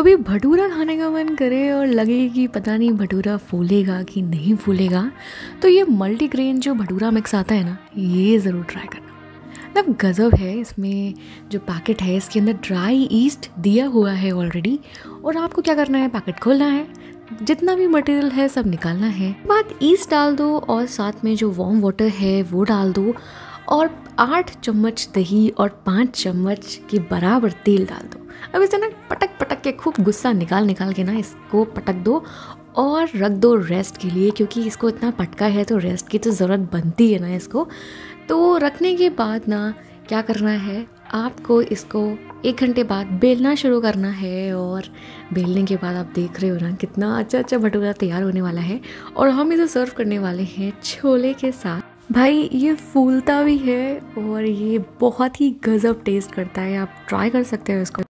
कभी भटूरा खाने का मन करे और लगे कि पता नहीं भटूरा फूलेगा कि नहीं फूलेगा तो ये मल्टीग्रेन जो भटूरा मिक्स आता है ना, ये ज़रूर ट्राई करना। मतलब गज़ब है इसमें जो पैकेट है, इसके अंदर ड्राई ईस्ट दिया हुआ है ऑलरेडी और आपको क्या करना है? पैकेट खोलना है। जितना भी मटेरियल है, सब निकालना है। बाद ईस्ट डाल दो और साथ में जो वार्म वाटर है, वो डाल दो, और आठ चम्मच दही और पाँच चम्मच के बराबर तेल डाल दो। अब इसे ना पटक पटक के खूब गुस्सा निकाल निकाल के ना इसको पटक दो और रख दो रेस्ट के लिए, क्योंकि इसको इतना पटका है तो रेस्ट की तो ज़रूरत बनती है ना इसको। तो रखने के बाद ना क्या करना है, आपको इसको एक घंटे बाद बेलना शुरू करना है और बेलने के बाद आप देख रहे हो ना कितना अच्छा अच्छा भटूरा तैयार होने वाला है और हम इसे सर्व करने वाले हैं छोले के साथ। भाई, ये फूलता भी है और ये बहुत ही गज़ब टेस्ट करता है, आप ट्राई कर सकते हो इसको।